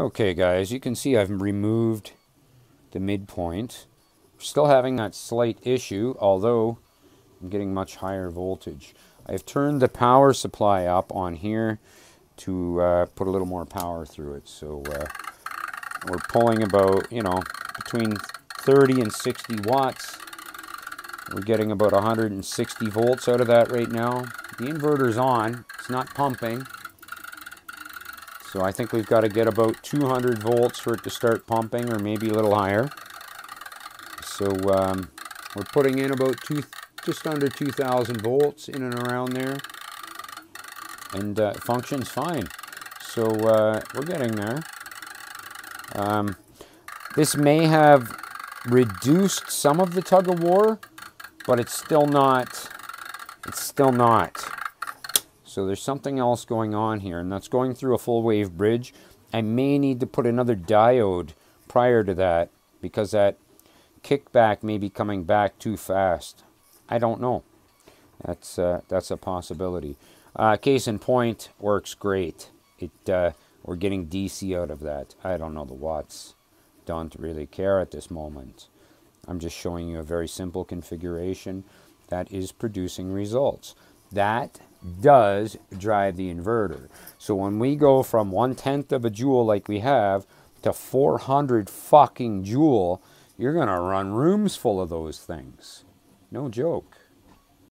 Okay guys, you can see I've removed the midpoint. Still having that slight issue, although I'm getting much higher voltage. I've turned the power supply up on here to uh, put a little more power through it. So uh, we're pulling about, you know, between 30 and 60 watts. We're getting about 160 volts out of that right now. The inverter's on. It's not pumping. So I think we've got to get about 200 volts for it to start pumping or maybe a little higher. So um, we're putting in about two, just under 2,000 volts in and around there. And uh, it functions fine. So uh, we're getting there. Um, this may have reduced some of the tug of war, but it's still not, it's still not so there's something else going on here, and that's going through a full wave bridge. I may need to put another diode prior to that because that kickback may be coming back too fast. I don't know. That's uh, that's a possibility. Uh, case in point works great. It uh, we're getting DC out of that. I don't know the watts. Don't really care at this moment. I'm just showing you a very simple configuration that is producing results. That does drive the inverter. So when we go from one tenth of a joule like we have to 400 fucking joule, you're going to run rooms full of those things. No joke.